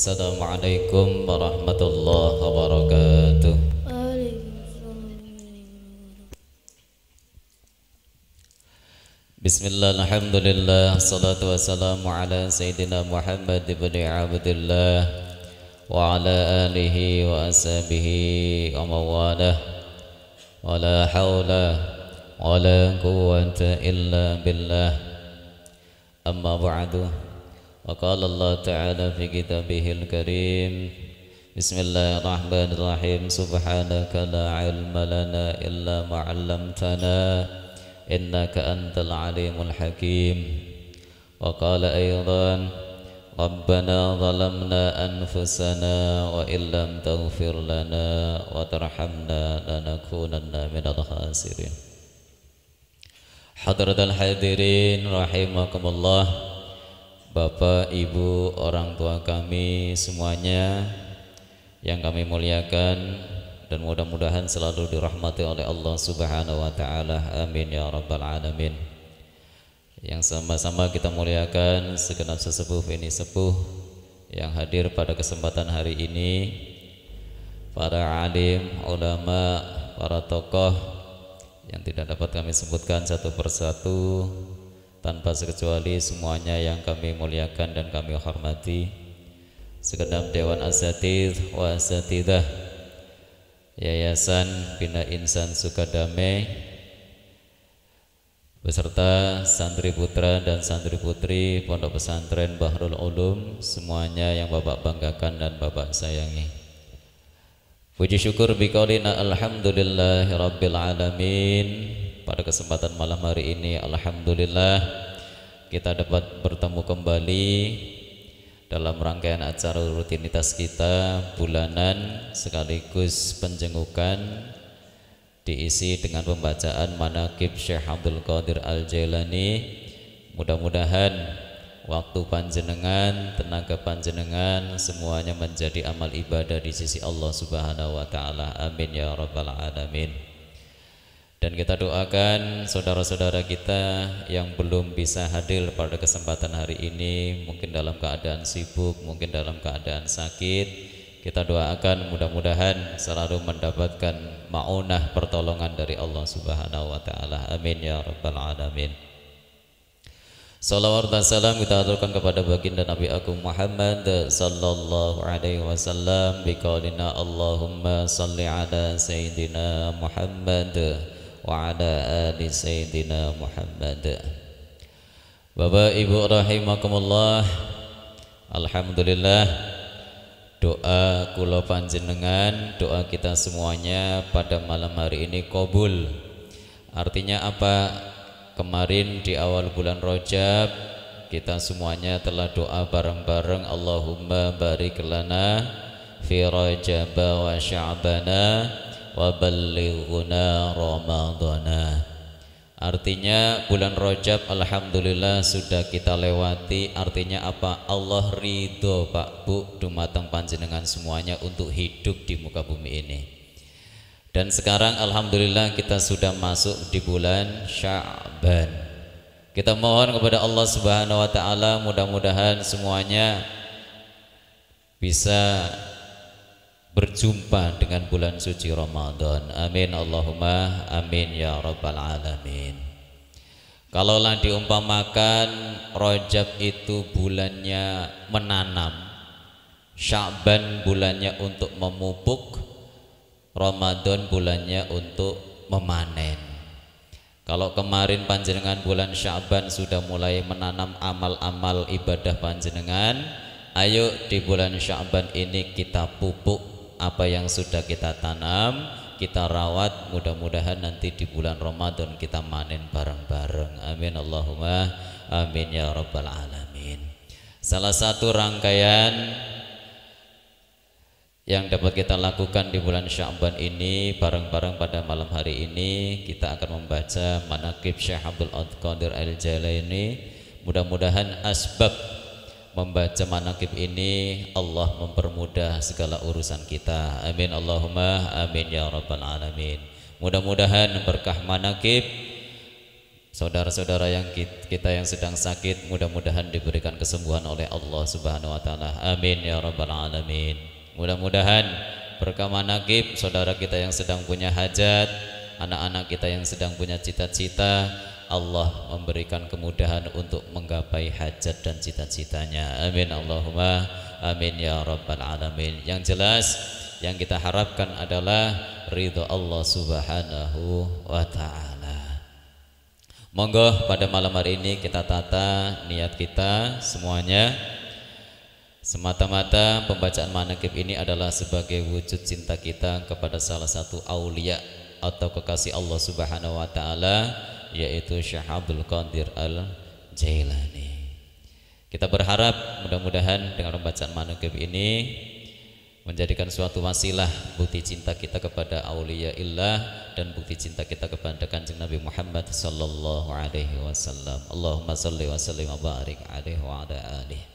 السلام عليكم ورحمة الله وبركاته بسم الله الحمد لله الصلاة والسلام على سيدنا محمد بن عبد الله وعلى آله وأصحابه ومواله ولا حول ولا قوة إلا بالله أما بعد وقال الله تعالى في كتابه الكريم بسم الله الرحمن الرحيم. سبحانك لا علم لنا إلا ما علمتنا إنك أنت العليم الحكيم. وقال أيضا ربنا ظلمنا أنفسنا وإن لم تغفر لنا وترحمنا لنكونن من الخاسرين. حضرة الحاضرين رحمكم الله. Bapak, Ibu, orang tua kami semuanya yang kami muliakan dan mudah-mudahan selalu dirahmati oleh Allah Subhanahu wa taala. Amin ya rabbal alamin. Yang sama-sama kita muliakan segenap sesepuh ini sepuh yang hadir pada kesempatan hari ini para alim, ulama, para tokoh yang tidak dapat kami sebutkan satu persatu tanpa sekecuali semuanya yang kami muliakan dan kami hormati segenap dewan asatid wa asatidah Yayasan Bina Insan Sukadame beserta santri putra dan santri putri Pondok Pesantren Bahrul Ulum semuanya yang Bapak banggakan dan Bapak sayangi. Puji syukur biqaulina alhamdulillahirabbil alamin. Pada kesempatan malam hari ini alhamdulillah kita dapat bertemu kembali dalam rangkaian acara rutinitas kita bulanan sekaligus penjengukan diisi dengan pembacaan manakib Syekh Abdul Qadir Al-Jailani. Mudah-mudahan waktu panjenengan tenaga panjenengan semuanya menjadi amal ibadah di sisi Allah Subhanahu wa taala. Amin ya rabbal alamin dan kita doakan saudara-saudara kita yang belum bisa hadir pada kesempatan hari ini Mungkin dalam keadaan sibuk, mungkin dalam keadaan sakit Kita doakan mudah-mudahan selalu mendapatkan ma'unah pertolongan dari Allah subhanahu wa ta'ala. Amin ya rabbal alamin. Salawat dan salam kita aturkan kepada baginda Nabi Agung Muhammad sallallahu alaihi wasallam. Biqaulina Allahumma salli ala sayyidina Muhammad ala ali sayyidina Muhammad Bapak Ibu rahimakumullah Alhamdulillah doa kula panjenengan doa kita semuanya pada malam hari ini kabul. Artinya apa? Kemarin di awal bulan Rajab kita semuanya telah doa bareng-bareng Allahumma barik lana fi Rajab wa Sya'bana wa ballighuna ramadhana. Artinya bulan Rajab Alhamdulillah sudah kita lewati. Artinya apa? Allah ridho Pak Bu Dumateng panjenengan semuanya untuk hidup di muka bumi ini. Dan sekarang Alhamdulillah kita sudah masuk di bulan Sya'ban. Kita mohon kepada Allah Subhanahu Wa Taala Mudah-mudahan semuanya Bisa berjumpa dengan bulan suci Ramadan. Amin Allahumma amin ya rabbal alamin. Kalaulah diumpamakan Rajab itu bulannya menanam, Sya'ban bulannya untuk memupuk, Ramadan bulannya untuk memanen. Kalau kemarin panjenengan bulan Sya'ban sudah mulai menanam amal-amal ibadah panjenengan, ayo di bulan Sya'ban ini kita pupuk apa yang sudah kita tanam kita rawat mudah-mudahan nanti di bulan Ramadan kita manen bareng-bareng. Amin Allahumma amin ya rabbal alamin. Salah satu rangkaian yang dapat kita lakukan di bulan Sya'ban ini bareng-bareng pada malam hari ini kita akan membaca manakib Syekh Abdul Qadir Al-Jalaini. Mudah-mudahan asbab membaca manakib ini Allah mempermudah segala urusan kita amin Allahumma amin ya rabbal alamin mudah-mudahan berkah manakib Saudara-saudara yang kita yang sedang sakit mudah-mudahan diberikan kesembuhan oleh Allah Subhanahu wa taala. Amin ya rabbal alamin. Mudah-mudahan berkah manakib saudara kita yang sedang punya hajat, anak-anak kita yang sedang punya cita-cita, Allah memberikan kemudahan untuk menggapai hajat dan cita-citanya. Amin Allahumma amin ya rabbal alamin. Yang jelas yang kita harapkan adalah ridho Allah Subhanahu wa taala. Monggo pada malam hari ini kita tata niat kita semuanya Semata-mata pembacaan manakib ini adalah sebagai wujud cinta kita kepada salah satu aulia atau kekasih Allah Subhanahu wa taala yaitu Syekh Abdul Qadir Al Jailani. Kita berharap mudah-mudahan dengan pembacaan manakib ini menjadikan suatu wasilah bukti cinta kita kepada aulia illah dan bukti cinta kita kepada kanjeng Nabi Muhammad sallallahu alaihi wasallam. Allahumma salli wa sallim wa barik alaihi wa ala alihi.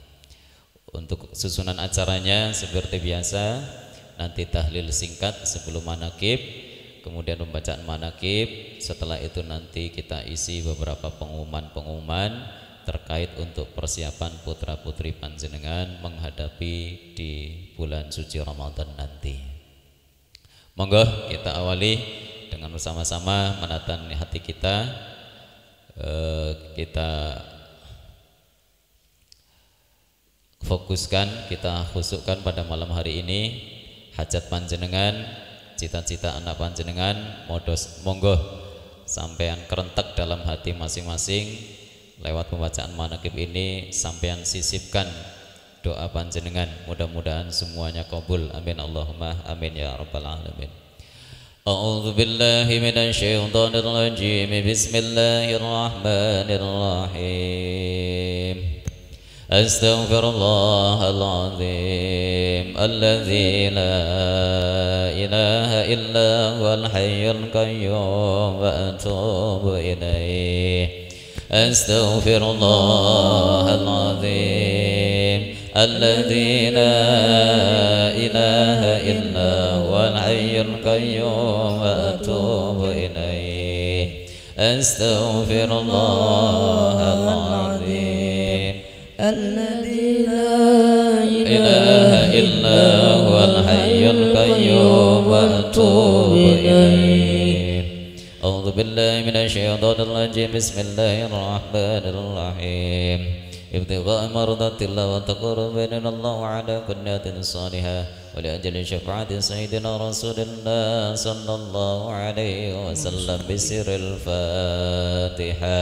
Untuk susunan acaranya seperti biasa nanti tahlil singkat sebelum manakib kemudian pembacaan manakib setelah itu nanti kita isi beberapa pengumuman-pengumuman terkait untuk persiapan putra-putri panjenengan menghadapi di bulan suci Ramadan nanti. Monggo kita awali dengan bersama-sama menatan hati kita eh, kita fokuskan, kita khusukkan pada malam hari ini hajat panjenengan, cita-cita anak panjenengan, modos monggo sampean kerentek dalam hati masing-masing lewat pembacaan manakib ini sampean sisipkan doa panjenengan mudah-mudahan semuanya kabul amin Allahumma amin ya rabbal alamin أعوذ بالله من الشيطان الرجيم بسم الله الرحمن الرحيم أستغفر الله العظيم الذي لا إله إلا هو الحي القيوم وأتوب إليه. أستغفر الله العظيم الذي لا إله إلا هو الحي القيوم وأتوب إليه. أستغفر الله العظيم الذي لا إله إلا هو الحي القيوم وأتوب إليه. أعوذ بالله من الشيطان الرجيم. بسم الله الرحمن الرحيم. ابتغاء مرضات الله وتقرب بين الله على كل صالحة ولأجل شفاعة سيدنا رسول الله صلى الله عليه وسلم بسر الفاتحة.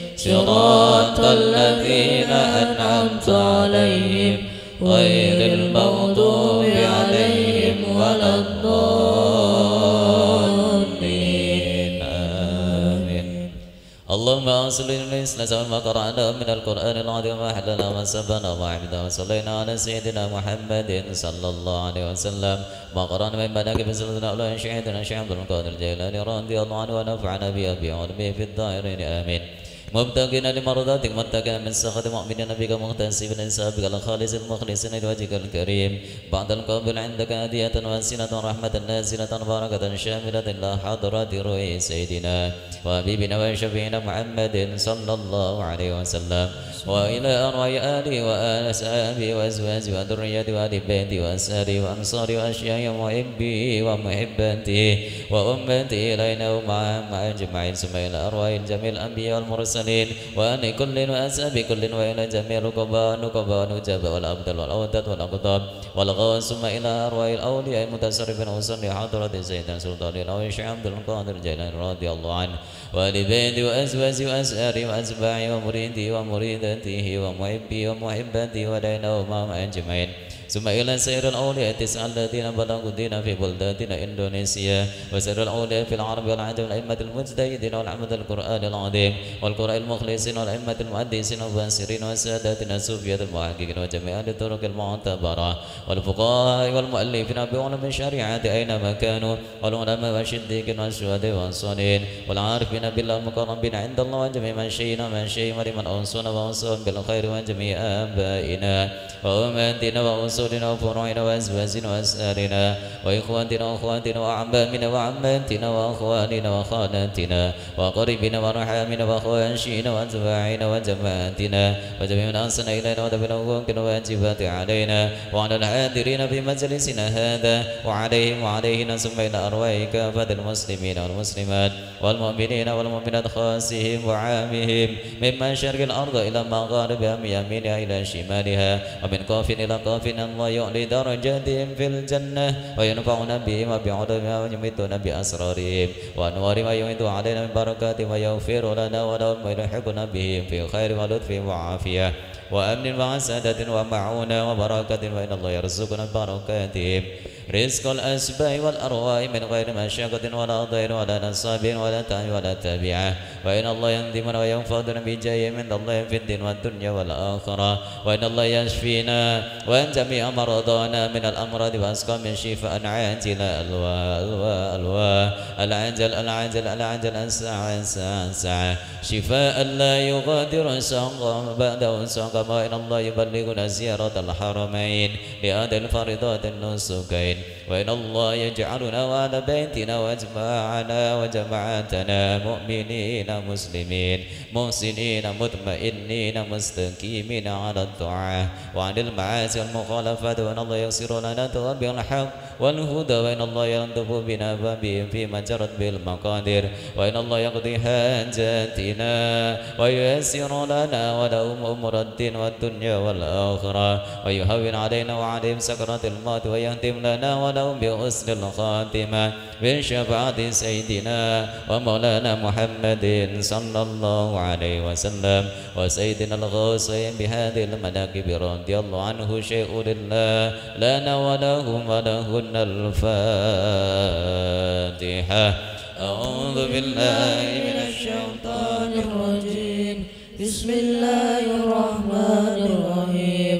صراط الذين أنعمت عليهم غير المغضوب عليهم ولا الضالين. آمين. اللهم أصل الإسلام ما قرأنا من القرآن العظيم وحلنا ما سبنا وعبدنا وصلينا على سيدنا محمد صلى الله عليه وسلم. ما قرأنا من مناقب سيدنا أولئك شهدنا شيخ عبد القادر الجيلاني رضي الله عنه ونفعنا بأبي وعلمه في الدائرين. آمين. مبتغين لمرضاتك متقين من سخط مؤمنين بك مغتسبين لسابك الخالص المخلصين لوجهك الكريم. بعد القبل عندك هدية واسنة رحمة نازلة بركة شاملة إلى حضرة روح سيدنا وحبيبنا وشفينا محمد صلى الله عليه وسلم. وإلى أرواح آله وآل أصحابه وأزواجه وذريته وآل بيته وأسره وأنصاره وأشياء محبه ومحبته وأمته إلينا ومعهم أجمعين. ثم إلى أرواح جميع الأنبياء والمرسلين. وأن كل وأساب كل وإلى جميع الركباء النكباء والنجباء والأبدال والأوداد والأقطاب والغوث ثم إلى أرواح الأولياء المتصرفين وصلي حضرة سيدنا سلطان الأولي الشيخ عبد القادر الجيلاني رضي الله عنه. ولبيته وأزواجه وأسراره وأتباعه ومريده ومريدته ومحبة ومحبته ولينا ومعهم أجمعين. ثم إلى سائر الأولياء التسعة الذين بلغوا الدين في بلداتنا إندونيسيا. وسائر الأولياء في العرب والعجم والأئمة المجتهدين والعمد القرآن العظيم. والقراء المخلصين والأئمة المؤدسين والمفسرين والساداتنا الصوفية المحققين وجميع الطرق المعتبرة. والفقهاء والمؤلفين بعلم الشريعة أينما كانوا. والعلماء والصديقين والشهداء والصالحين. والعارفين بالله المقربين عند الله وجميع من شينا من شيء ولمن أوصونا وأوصاهم بالخير وجميع آبائنا وأمهاتنا وأصولنا وفروعنا وأزواجنا وأسرارنا وإخواننا وأخواتنا وأعمامنا وعماتنا وأخواننا وخالاتنا وقريبنا ورحامنا وأخوانشينا وأتباعنا وجماعتنا وجميع من أحسن إلينا وكل واجبات علينا وعلى الحاضرين في مجلسنا هذا وعليهم وعليهنا ثم إلى أرواح كافة المسلمين والمسلمات والمؤمنين والمؤمنات خاصهم وعامهم من مشرق الأرض إلى مغاربها من يمينها إلى شمالها ومن قاف إلى قاف الله يعلي درجاتهم في الجنة وينفعنا بهم وبعلمها ويمدنا بأسرارهم وأنوار ما يمد علينا من بركات ويغفر لنا ولهم ويلحقنا بهم في خير ولطف وعافية وأمن وعسادة ومعونة وبركة وإن الله يرزقنا بركاتهم. رزق الأسباء والأرواح من غير مشقة ولا ضير ولا نصاب ولا تعب ولا تابعة وإن الله يندمنا وينفضنا بجاه من الله في الدين والدنيا والآخرة. وإن الله يشفينا وأن جميع مرضانا من الأمراض وأسقام شفاء عاجلا ألواء ألواء ألواء العجل العجل العجل أسع أسع أسع شفاء لا يغادر سقما بعده سقما وإن الله يبلغنا زيارة الحرمين لأداء الفريضات النسكين Amin وإن الله يجعلنا وأهل بيتنا وأجماعنا وجماعتنا مؤمنين مسلمين محسنين مطمئنين مستقيمين على الدعاء. وعن المعاصي والمخالفات وإن الله يغفر لنا توبة الحق والهدى وإن الله يلطف بنا فبهم فيما جرت به المقادير وإن الله يقضي حاجاتنا وييسر لنا ولهم أمور الدين والدنيا والآخرة. ويهون علينا وعليهم سكرات الموت ويهدم لنا ولهم بحسن الخاتمة بشفاعة سيدنا ومولانا محمد صلى الله عليه وسلم وسيدنا الغوثين بهذه المناكب رضي الله عنه شيء لله لنا ولهم ولهن الفاتحة. أعوذ بالله من الشيطان الرجيم. بسم الله الرحمن الرحيم.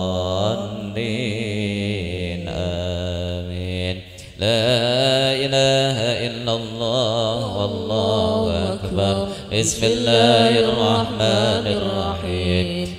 لا إله إلا الله والله أكبر. بسم الله الرحمن الرحيم.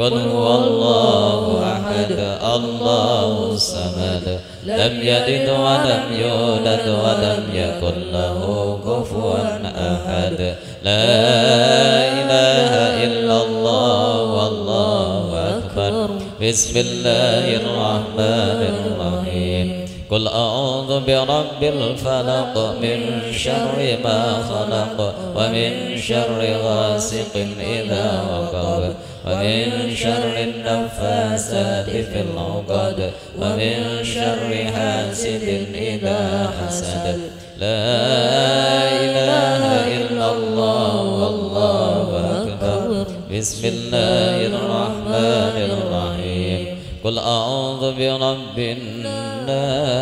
قل هو الله أحد الله الصمد. لم يلد ولم يولد ولم يكن له كفوا أحد. لا إله إلا الله والله أكبر. بسم الله الرحمن الرحيم. قل أعوذ برب الفلق من شر ما خلق ومن شر غاسق إذا وقب. ومن شر النفاسات في العقد ومن شر حاسد إذا حسد. لا إله إلا الله والله أكبر. بسم الله الرحمن الرحيم. قل أعوذ برب الناس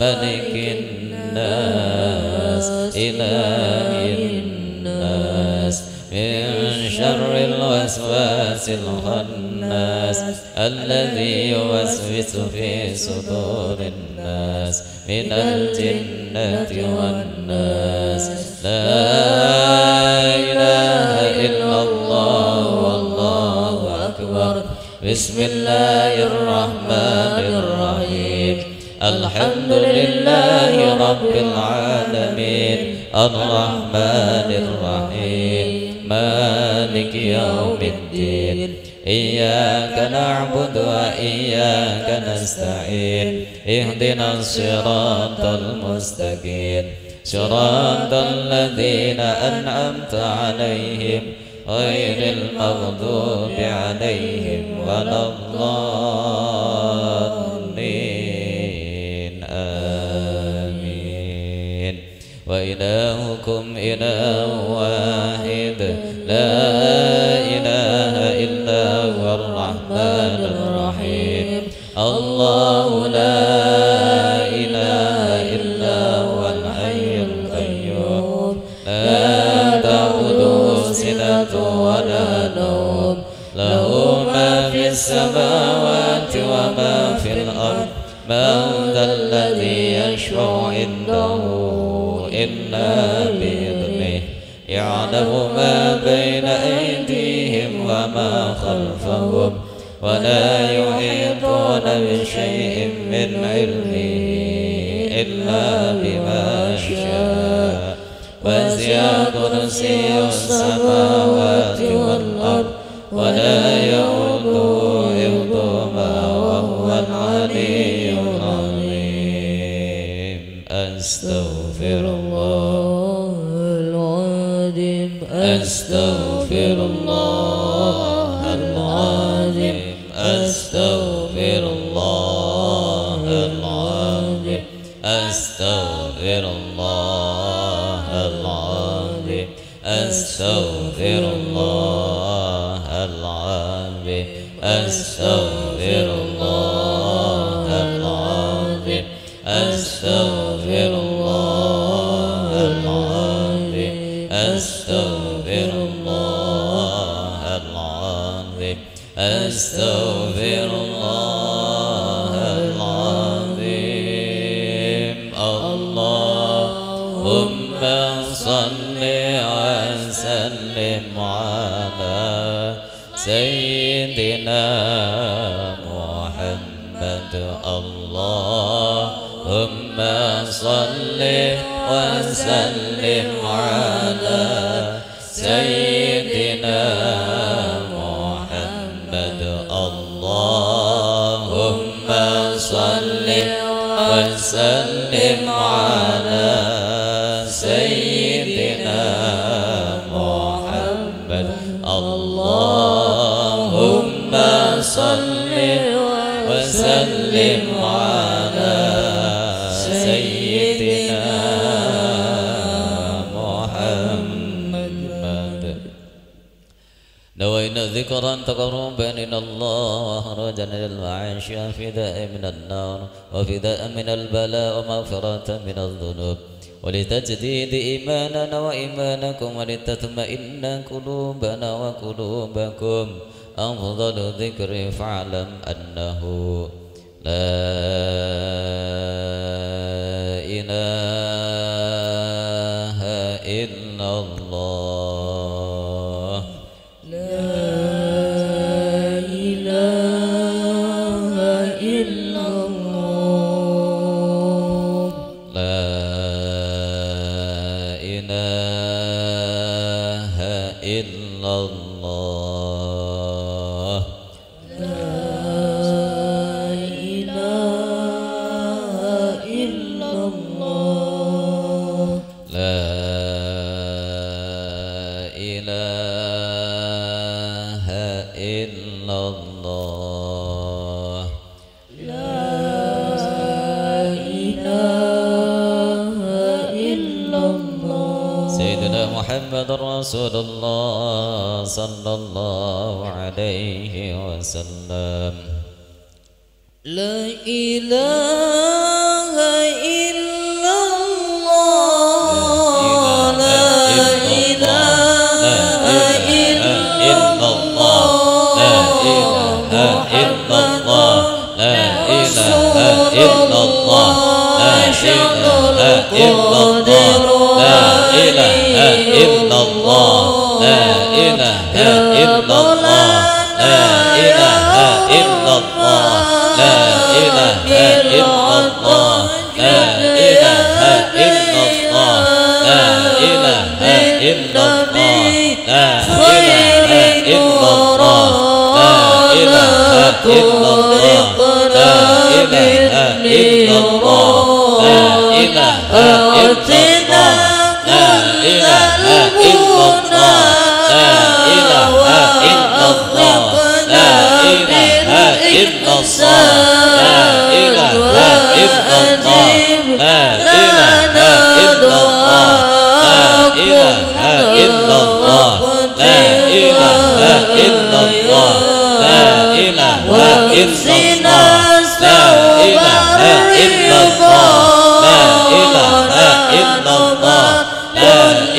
ملك الناس إله الوسواس الخناس الذي يوسوس في صدور الناس من الجنة والناس. الناس لا إله إلا الله والله أكبر. بسم الله الرحمن الرحيم. الحمد لله رب العالمين. الرحمن الرحيم. مالك يوم الدين. إياك نعبد وإياك نستعين. اهدنا الصراط المستقيم. صراط الذين أنعمت عليهم غير المغضوب عليهم ولا الضالين. آمين. وإلهكم إله واحد. لا وما خلفهم ولا يحيطون بشيء من علمه. وفداء من البلاء ومغفرة من الذنوب. ولتجديد إيماننا وإيمانكم ولتطمئن قلوبنا وقلوبكم. أفضل ذكر فاعلم أنه لا إله رسول الله صلى الله عليه وسلم لا إله إلا الله لا إله إلا الله لا إله إلا الله لا إله إلا الله لا إله إلا الله Yeah.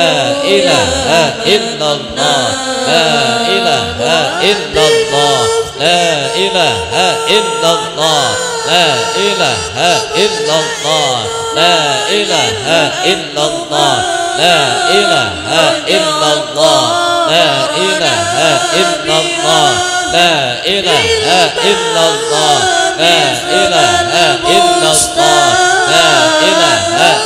لا إله إلا الله لا إله إلا الله لا إله إلا الله لا إله إلا الله لا إله إلا الله لا إله إلا الله لا إله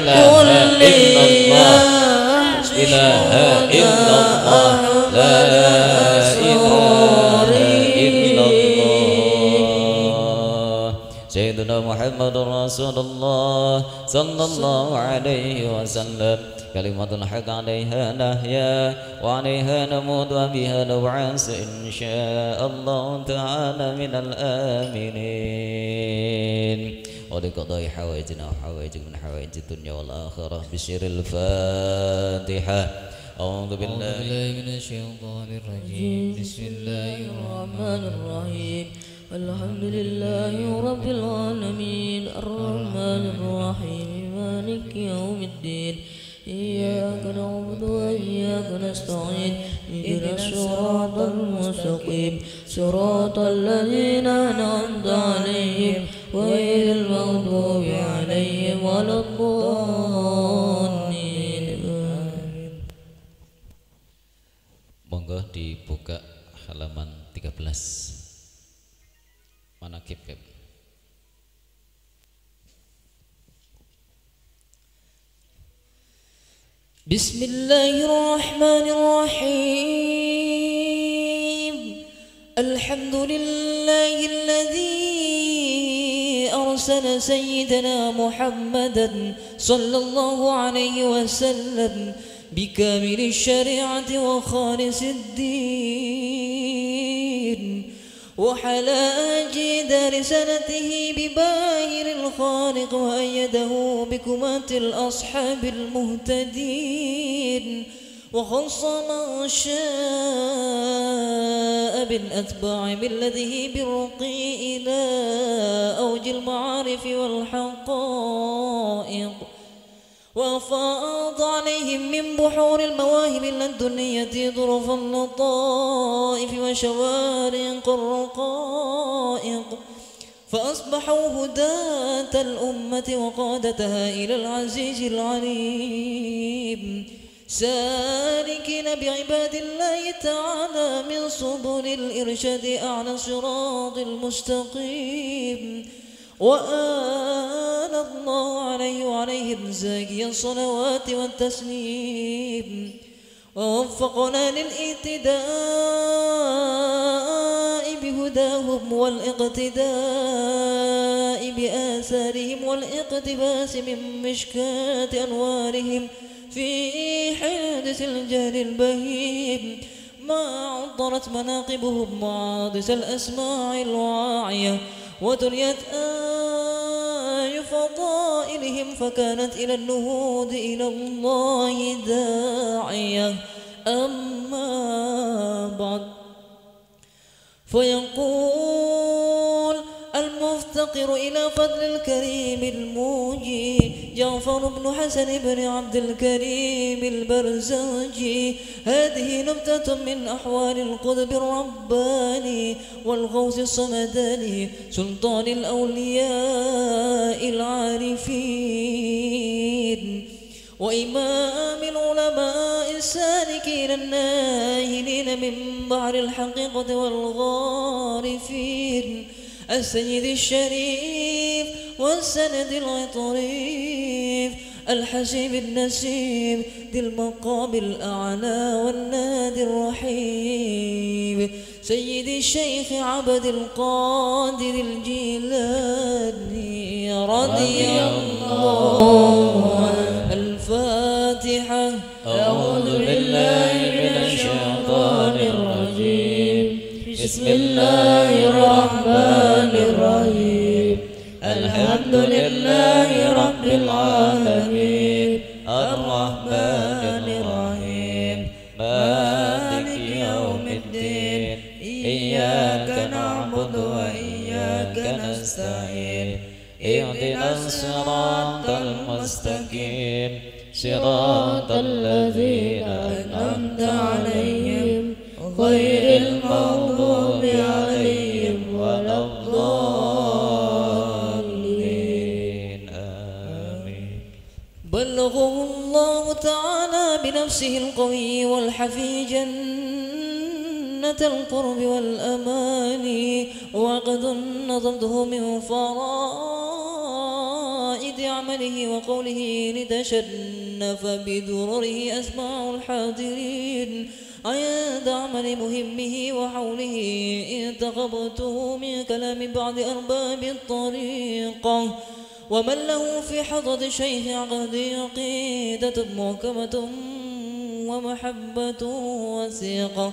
إله إلا الله. إله إلا الله. لا إله إلا الله. سيدنا محمد رسول الله صلى الله عليه وسلم. كلمة الحق عليها نحيا وعليها نموت وبها نبعث إن شاء الله تعالى من الآمنين. ولقضاء حوائجنا وحوائجك من حوائج الدنيا والآخرة بشر الفاتحة أعوذ بالله من الشيطان الرجيم. بسم الله الرحمن الرحيم. الحمد لله رب العالمين. الرحمن الرحيم. مالك يوم الدين. إياك نعبد وإياك نستعين اهدنا الصراط المستقيم صراط الذين أنعمت عليهم غير المغضوب عليهم ولا الضالين. آمين Monggo dibuka halaman 13 Manakib بسم الله الرحمن الرحيم الحمد لله الذي أرسل سيدنا محمدا صلى الله عليه وسلم بكامل الشريعة وخالص الدين وحلا أجيد رسالته بباهر الخالق وأيده بكمات الأصحاب المهتدين وخص من شاء بالأتباع ملته بالرقي إلى أوج المعارف والحقائق وأفاض عليهم من بحور المواهب اللدنية ظروف اللطائف وشوارق الرقائق. فأصبحوا هداة الأمة وقادتها إلى العزيز العليم. سالكين بعباد الله تعالى من سبل الإرشاد أعلى صراط المستقيم. وآل الله عليه وعليهم زاكي الصلوات والتسليم. ووفقنا للاهتداء بهداهم والإقتداء بآثارهم والإقتباس من مشكاة أنوارهم في حادث الجهل البهيم. ما عطرت مناقبهم معاضس الأسماع الواعية. ودنيت آي فضائلهم فكانت إلى النهوض إلى الله داعية. أما بعد فيقول المفتقر إلى فضل الكريم الموجي جعفر بن حسن بن عبد الكريم البرزنجي هذه نبتة من أحوال القطب الرباني والغوث الصمداني سلطان الأولياء العارفين. وإمام العلماء السالكين الناهلين من بحر الحقيقة والغارفين. السيد الشريف والسند العطريف الحسيب النسيم ذي المقام الأعلى والنادي الرحيم سيد الشيخ عبد القادر الجيلاني رضي الله جنة القرب والأمان وقد نظمته من فرائد عمله وقوله لتشنف بدرره أسماع الحاضرين. عند عمل مهمه وحوله انتخبته من كلام بعض أرباب الطريقة ومن له في حضرة شيخ عقد عقيدة محكمة ومحبة وثيقة.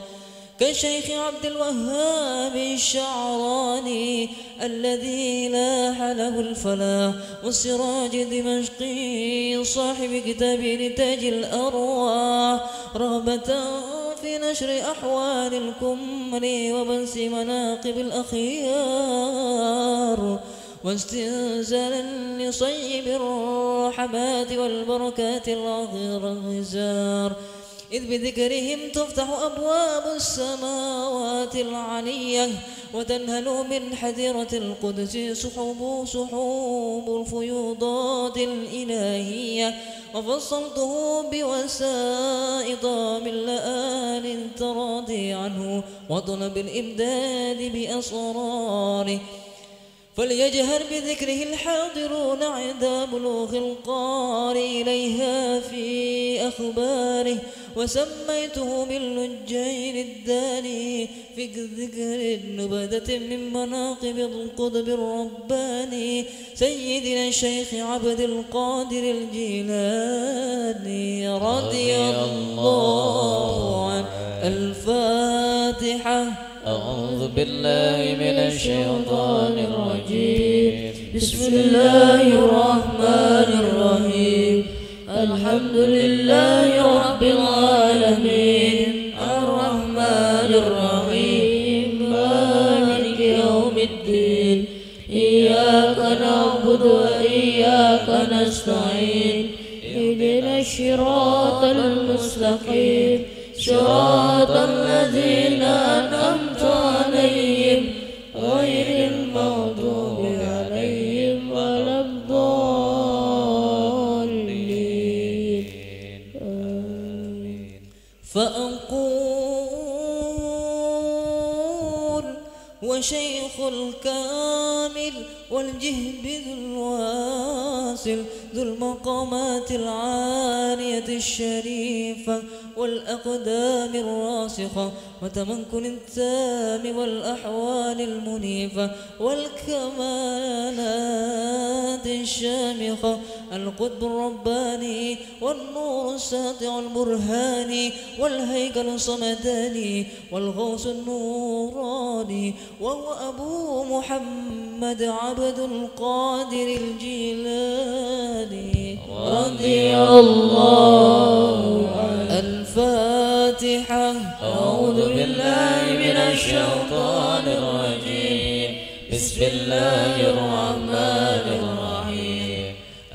كالشيخ عبد الوهاب الشعراني الذي لاح له الفلاح والسراج الدمشقي صاحب كتاب نتاج الأرواح رغبة في نشر أحوال الكمل وبنس مناقب الأخيار واستنزالا لصيب الرحمات والبركات الغزار إذ بذكرهم تفتح أبواب السماوات العلية وتنهل من حذرة القدس سحب سحوب الفيوضات الإلهية. وفصلته بوسائط من لآل تراضي عنه وطلب الإمداد بأسراره. فليجهر بذكره الحاضرون عند بلوغ القارئ إليها في أخباره. وسميته باللجين الداني في ذكر نبذة من مناقب القطب الرباني. سيدنا الشيخ عبد القادر الجيلاني رضي الله عنه. الفاتحة. أعوذ بالله من الشيطان الرجيم. بسم الله الرحمن الرحيم. الحمد لله رب العالمين. الرحمن الرحيم. مالك يوم الدين. إياك نعبد وإياك نستعين. اهدنا الصراط المستقيم. صراط الذين أنعمت ذو المقامات العالية الشريفة والأقدام الراسخة وتمكن التام والأحوال المنيفة والكمالات الشامخة القطب الرباني والنور الساطع البرهاني والهيكل الصمداني والغوث النوراني وهو أبو محمد عبد القادر الجيلاني. رضي الله عنه. الفاتحة. أعوذ بالله من الشيطان الرجيم. بسم الله الرحمن الرحيم.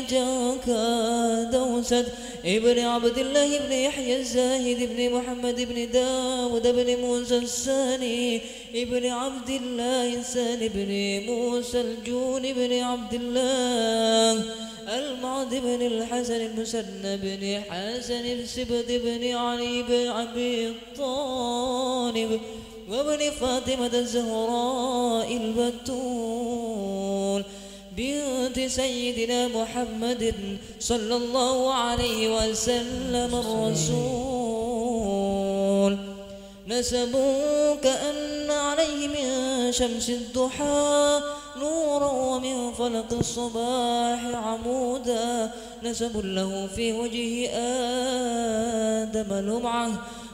وقيل جاك دوست ابن عبد الله بن يحيى الزاهد بن محمد بن داود بن موسى الثاني ابن عبد الله الثاني بن موسى الجون بن عبد الله المعد بن الحسن المسنى بن حسن السبد بن علي بن أبي طالب وابن فاطمة الزهراء البتول بنت سيدنا محمد صلى الله عليه وسلم الرسول. نسب كأن عليه من شمس الضحى نورا ومن فلق الصباح عمودا. نسب له في وجه آدم لمعة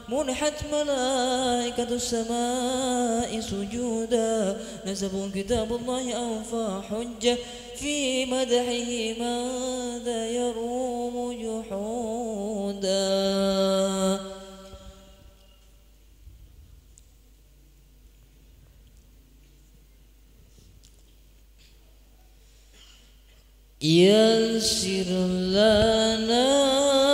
منحت ملائكة السماء سجودا. نسب كتاب الله أوفى حجة في مدحه ماذا يروم جحودا. يسر لنا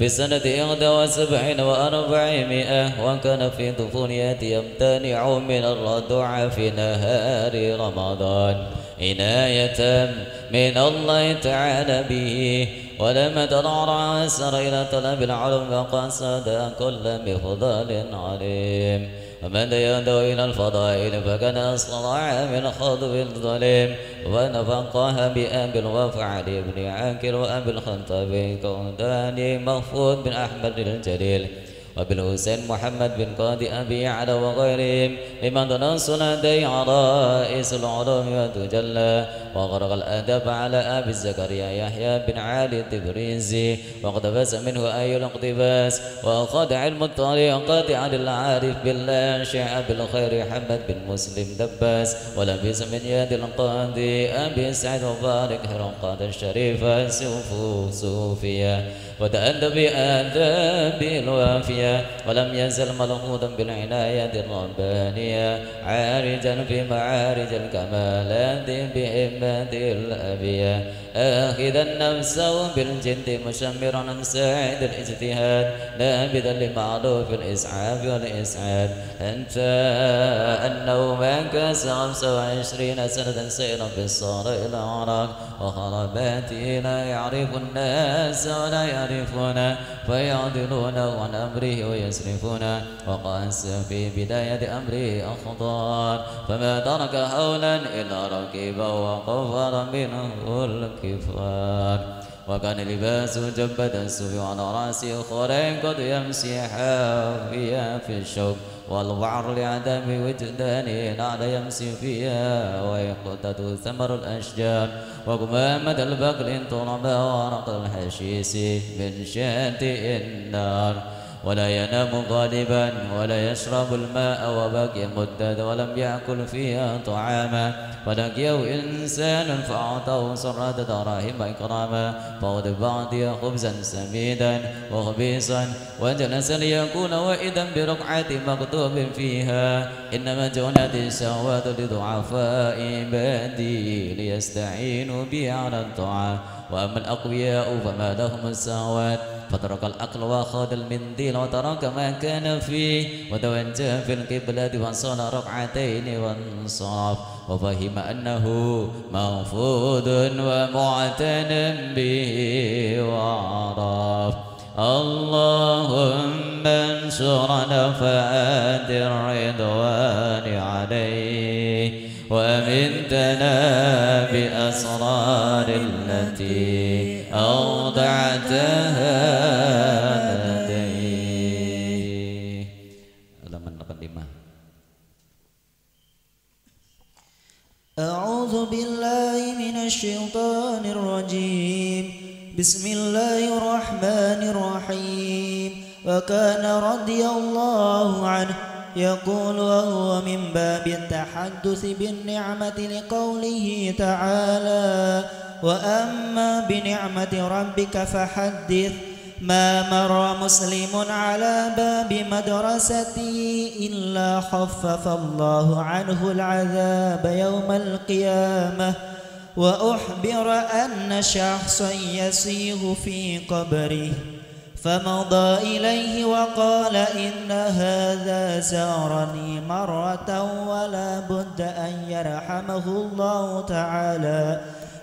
في سنة إحدى وسبعين وأربعمائة وكان في طفوليته يمتنع من الرضع في نهار رمضان. عناية من الله تعالى به. ولما تضرع أسر إلى طلب العلم وقصد كل بفضل عليم. ومن يدعو إلى الفضائل فكان أصلع من خضب الظليم ونفقها بأبي الوفع بن عاكر وأبي الخطاب كونداني مغفور بن أحمد الجليل. وبالحسين محمد بن قاضي أبي على وغيرهم ممن تنص لدي عرائس العلوم وتجلى وغرق الأدب على أبي زكريا يحيى بن علي التبريزي واقتبس منه أي الاقتباس وأخذ علم الطريقة عن العارف بالله شيخ بالخير حمد بن مسلم دباس ولبس من يد القاضي أبي سعد مبارك هرقات الشريفة سوفو صوفيا. وتأدب بآداب الوافية ولم يزل ملحوظا بالعناية الربانية عارجا في معارج الكمالات بهمة الأبية. آخذا نفسه بالجد مشمرا عن ساعد الاجتهاد نابذا لمعروف الإسعاف والإسعاد. حتى أنه ما كاس خمسة وعشرين سنة سيرا في الصار إلى العراق وخرباته لا يعرف الناس ولا يعرفون فيعدلون عن أمره ويسرفون وقاس في بداية أمره أخطار فما ترك هولا إلا ركب وقفر منه الكفار وكان لباس جبة السوف على رأسه خرين قد يمسي حافيا في الشوك والوعر لعدم وجدان على يمسي فيها ويقتد ثمر الأشجار وقمامة البقل طربا ورق الحشيش من شاتئ النار. ولا ينام غالبا ولا يشرب الماء وبقي مدد ولم يأكل فيها طعاما. ولقيه إنسان فأعطاه سرة دراهم إكراما. فغد بعضي خبزا سميدا وخبيصا وجلس ليكون وإذا برقعة مكتوب فيها. إنما جنت الشهوات لضعفاء عبادي ليستعينوا بي على الطعام. وأما الأقوياء فما لهم السهوات فترك العقل وأخذ المنديل وترك ما كان فيه. وتوجه في القبلة وصلى ركعتين وانصرف وفهم أنه مغفود ومعتن به وعرف. اللهم انشر نفات الرضوان عليه. وأمدنا بأسرار التي أودعتها لديه halaman 85 أعوذ بالله من الشيطان الرجيم. بسم الله الرحمن الرحيم. وكان رضي الله عنه يقول وهو من باب التحدث بالنعمة لقوله تعالى وأما بنعمة ربك فحدث. ما مر مسلم على باب مدرستي إلا خفف الله عنه العذاب يوم القيامة. وأحبر أن شخصا يسيغ في قبره. فمضى إليه وقال إن هذا زارني مرة ولا بد أن يرحمه الله تعالى.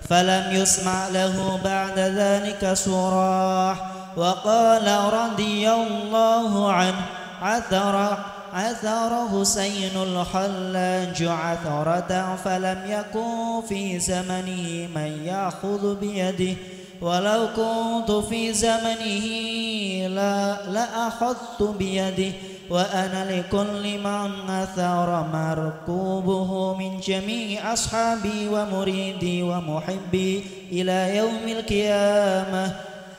فلم يسمع له بعد ذلك صراح وقال رضي الله عنه عثر عثر حسين الحلاج عثرة فلم يكن في زمنه من يأخذ بيده. ولو كنت في زمنه لا لأخذت بيده وأنا لكل من أثار مركوبه من جميع أصحابي ومريدي ومحبي إلى يوم القيامة.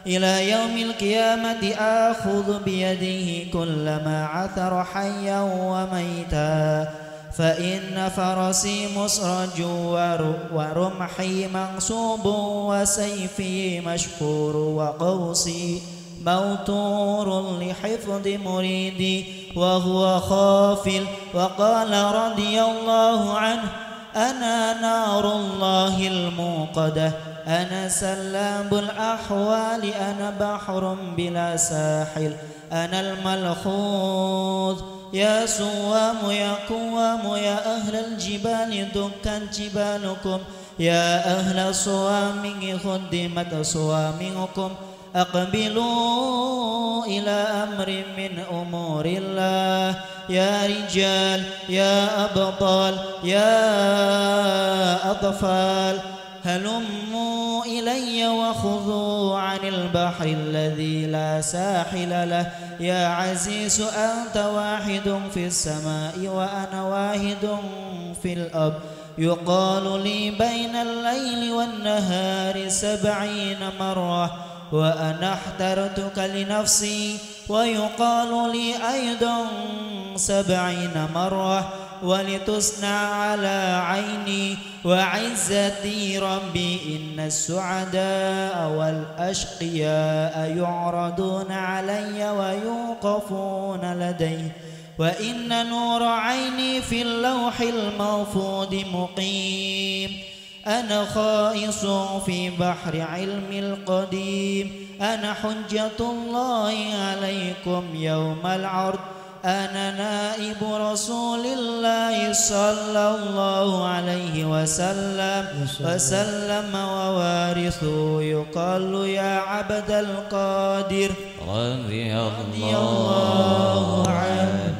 إلى يوم القيامة آخذ بيده كلما عثر حيا وميتا. فإن فرسي مسرج ورمحي منصوب وسيفي مشكور وقوسي موتور لحفظ مريدي وهو خافل وقال رضي الله عنه أنا نار الله الموقدة أنا سلاب الأحوال أنا بحر بلا ساحل أنا الملخوذ يا سوام يا قوام يا أهل الجبال دكت جبالكم. يا أهل صوام خدمت صوامكم. أقبلوا إلى أمر من أمور الله. يا رجال يا أبطال يا أطفال. هلموا إلي وخذوا عن البحر الذي لا ساحل له. يا عزيز أنت واحد في السماء وأنا واحد في الأرض. يقال لي بين الليل والنهار سبعين مرة. وأنا احترتك لنفسي ويقال لي أيضا سبعين مرة ولتصنع على عيني وعزتي ربي إن السعداء والأشقياء يعرضون علي ويوقفون لدي وإن نور عيني في اللوح الموفود مقيم أنا خائص في بحر علم القديم. أنا حجة الله عليكم يوم العرض. أنا نائب رسول الله صلى الله عليه وسلم. وسلم ووارثه يقال يا عبد القادر. رضي الله عنه.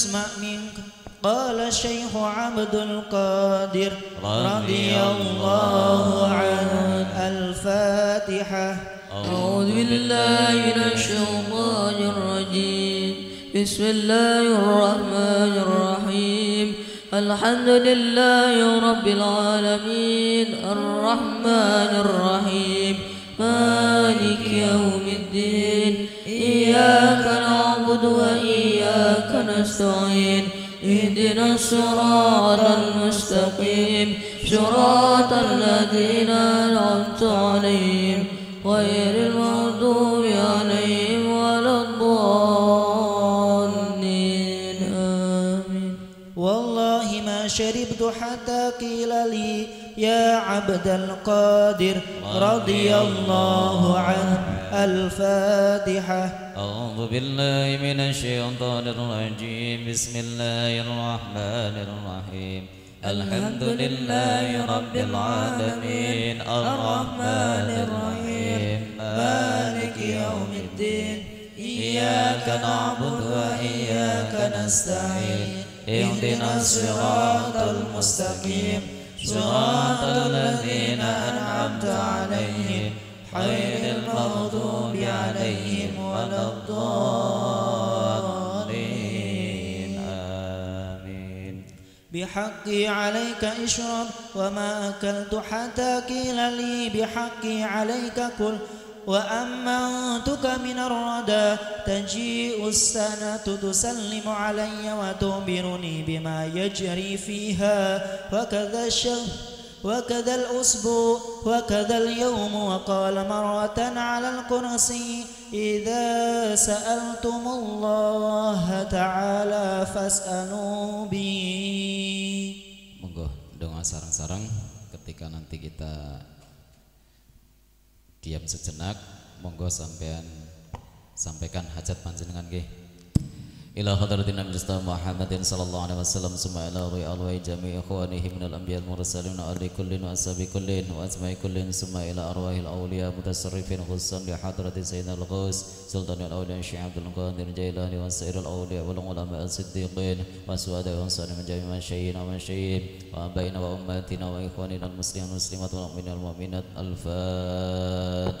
يسمع منك. قال الشيخ عبد القادر رضي الله عنه. الفاتحة. أعوذ بالله من الشيطان الرجيم. بسم الله الرحمن الرحيم. الحمد لله رب العالمين. الرحمن الرحيم. مالك يوم الدين. إياك نعبد وإياك نستعين اهدنا الصراط المستقيم. صراط الذين أنعمت عليهم. غير المغضوب عليهم ولا الضالين. آمين. والله ما شربت حتى قيل لي يا عبد القادر رضي الله عنه. الفاتحة. أعوذ بالله من الشيطان الرجيم. بسم الله الرحمن الرحيم. الحمد لله رب العالمين. الرحمن الرحيم. مالك يوم الدين. إياك نعبد وإياك نستعين. اهدنا الصراط المستقيم. صراط الذين أنعمت عليهم. غير المغضوب عليهم ولا الضالين. آمين. بحقي عليك إشرب وما أكلت حتى قيل لي بحقي عليك كل. وأمنتك من الردى تجيء السنة تسلم علي وتخبرني بما يجري فيها. وكذا الشهر وكذا الأسبوع وكذا اليوم وقال مرة على الكرسي إذا سألتم الله تعالى فاسألوا بي Monggo doa sarang-sarang ketika nanti kita diam sejenak monggo sampean sampaikan hajat panjenengan nggih إلى حضرة النبي محمد صلى الله عليه وسلم ثم إلى أرواح جميع إخوانه من الأنبياء المرسلين وأهل كل وأصحاب كل وأسماء كل ثم إلى أرواح الأولياء متصرفين خصوصا لحضرة سيدنا الغوث سلطان الأولياء الشيخ عبد القادر الجيلاني وسائر الأولياء والعلماء الصديقين والسعداء والصالحين من جميع المشايخين ومشايخ وآبائنا وأمهاتنا وإخواننا المسلمين والمسلمات والمؤمنين والمؤمنات. الفاتحة.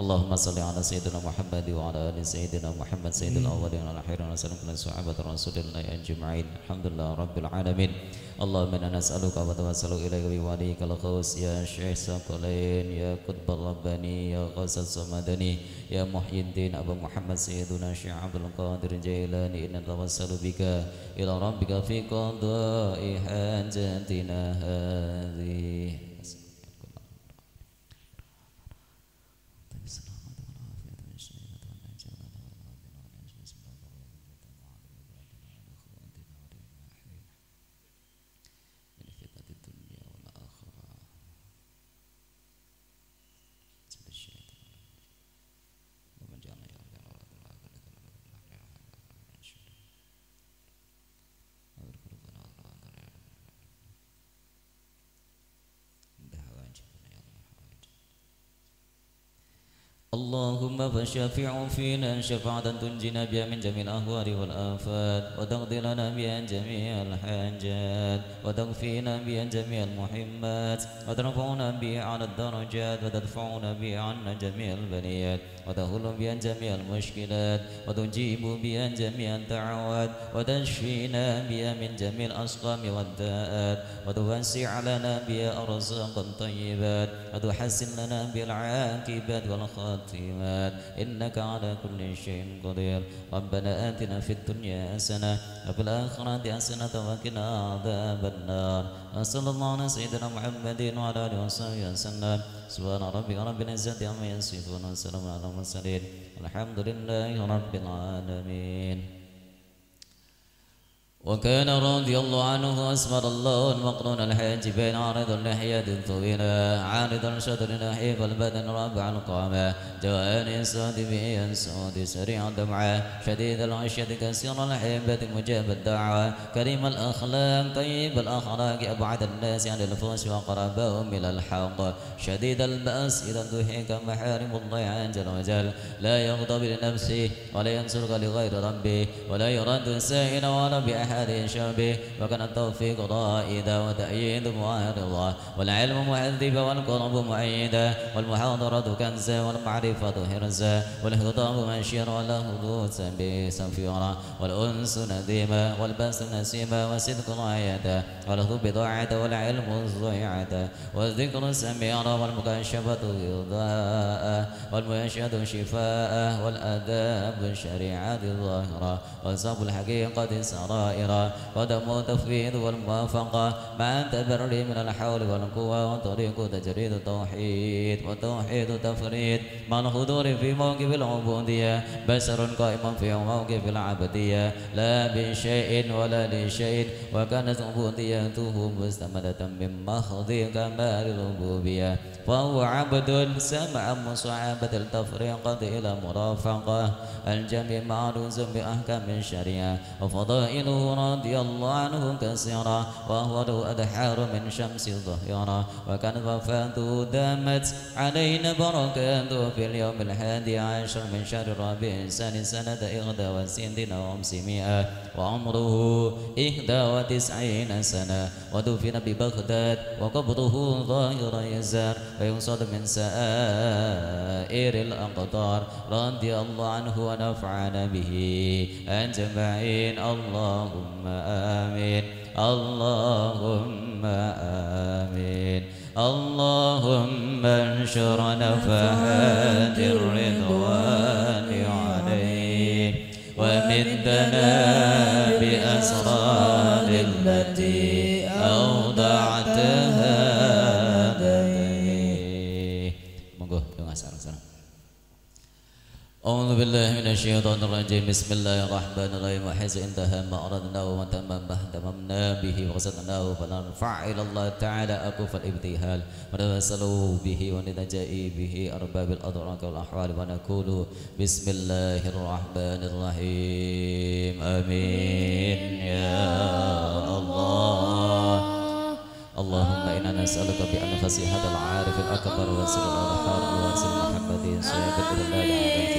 اللهم صل على سيدنا محمد وعلى ال سيدنا محمد سيد الاولين والاخرين وسلم على صحابه رسول الله اجمعين الحمد لله رب العالمين اللهم أنا نسالك وتوسل اليك بوليك الغوث يا شيخ ثقلين يا قطب الرباني يا غوث الصمدني يا محي الدين ابو محمد سيدنا شيخ عبد القادر الجيلاني ان نتوسل بك إلى ربك في قضاء حاجتنا هذه اللهم فشافع فينا شفاعة تنجينا بها من جميع الأهوال والآفات وتقضي لنا بها جميع الحاجات وتكفينا بها جميع المحمات وترفعنا بها على الدرجات وتدفعنا بها عنا جميع البليات وتهل بها جميع المشكلات وتجيب بها جميع الدعوات وتشفينا بها من جميع الأسقام والداءات وتوسع لنا بها أرزاقا طيبات وتحسن لنا بالعاقبات والخاتمات إنك على كل شيء قدير. ربنا آتنا في الدنيا حسنة وفي الآخرة حسنة وقنا عذاب النار. وصلى الله على سيدنا محمد وعلى آله وصحبه وسلم. سبحان ربك رب العزة عما يصفون وسلام على المرسلين. الحمد لله رب العالمين. وكان رضي الله عنه أسمر الله المقرون الحاج بين عارض اللحية الطويلة عارض الشطر نحيف البدن رابع القامة جواني سود به سود سريع الدمعة شديد العشية كثير الحبة مجاب الدعوة كريم الأخلاق طيب الأخلاق أبعد الناس عن الفوس وقربهم إلى الحق شديد البأس إذا انتهك محارم الله عز وجل لا يغضب لنفسه ولا ينصرك لغير ربه ولا يرد سائل ولا بأحد أحد شربه وكان التوفيق رائدا وتأييد معارضا والعلم معذبا والقرب معيدا والمحاضرة كنزا والمعرفة حرزا والخطاب مشيرا والهدوء سفيرا والأنس نديما والبأس نسيما والصدق راية والهدوء بضاعة والعلم ضيعة والذكر سميرا والمكاشفة غضاء. والمنشد شفاء والآداب شريعة ظاهرة. وصف الحقيقة سرائر خيرا ودم التفويض والموافقة. مع التبري من الحول والقوة. وطريق تجريد التوحيد. وتوحيد التفريد مع الحضور في موقف العبودية. بشر قائما في موقف العبدية. لا بشيء ولا لشيء. وكانت عبوديته مستمدة من محض كمال الربوبية. فهو عبد سمع مصعبة التفريقة إلى مرافقة. الجميع معروز بأحكام الشريعة. وفضائله رضي الله عنه كثيرا وهو له أدحار من شمس ظهيرا. وكان وفاته دامت علينا بركاته في اليوم الحادي عشر من شهر الربيع سنة سنة إحدى وستين وخمسمائة وعمره إحدى وتسعين سنة. ودفن ببغداد وقبره ظاهر يزار وينصد من سائر الأقطار. رضي الله عنه ونفعنا به أجمعين. اللهم آمين. اللهم آمين. اللهم انشر نفحات الرضوان عليه ومدنا بأسرار التي بالله من الشيطان الرجيم. بسم الله الرحمن الرحيم. وحيث انتهى ما أردناه وتمم ما اهتممنا به وقصدناه فنرفع إلى الله تعالى أكف الإبتهال ونتوسل به ونتجئ به أرباب الأدراك والأحوال ونقول بسم الله الرحمن الرحيم. آمين. يا الله. اللهم إنا نسألك بأنفس هذا العارف الأكبر وسر الأرحام وسر صيب الإله على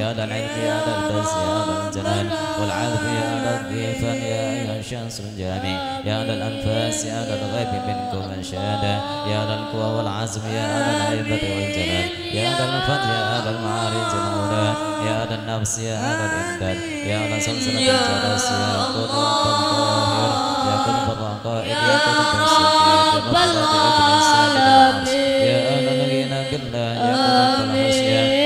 يا للبس يا للجلال والعذب يا للضيفان يا أيها الشمس الجامع يا للأنفاس يا للغيب منكم من شهد يا للقوى والعزم يا للهيبة والجلال يا للفتح يا للمعارج الأولى يا للنفس يا للإمداد يا لسلسلة الجلس يا قدرة الطاهر يا قرب الرقائد يا قرب السكين يا الساكن العرش يا آل نبينا بالله يا قرب الحسيا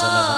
真的。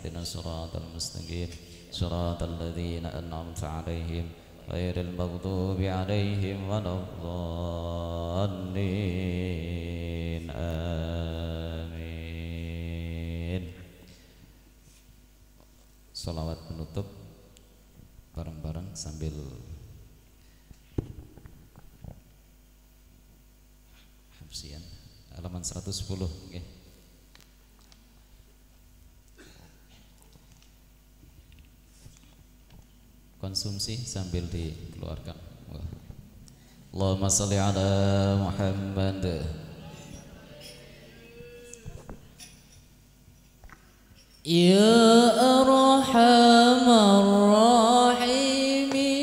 اهدنا الصراط المستقيم صراط الذين أنعمت عليهم غير المغضوب عليهم ولا الضالين آمين Salawat penutup bareng-bareng sambil Hafsian halaman 110. Okay. konsumsi sambil dikeluarkan. Allahumma salli ala Muhammad. Ya arhamar rahimin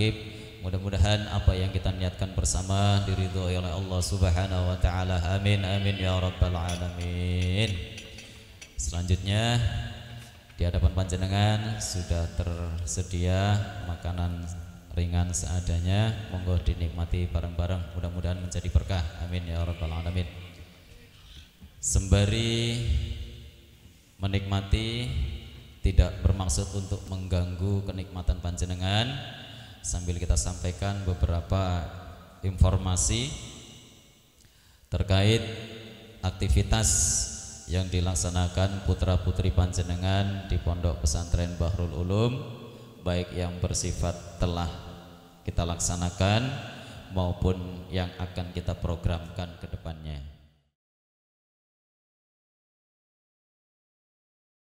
manakib mudah-mudahan apa yang kita niatkan bersama diridhoi oleh Allah Subhanahu wa taala. Amin amin ya rabbal alamin. Selanjutnya di hadapan panjenengan sudah tersedia makanan ringan seadanya. Monggo dinikmati bareng-bareng. Mudah-mudahan menjadi berkah. Amin ya rabbal alamin. Sembari menikmati tidak bermaksud untuk mengganggu kenikmatan panjenengan sambil kita sampaikan beberapa informasi terkait aktivitas yang dilaksanakan putra-putri panjenengan di Pondok Pesantren Bahrul Ulum baik yang bersifat telah kita laksanakan maupun yang akan kita programkan ke depannya.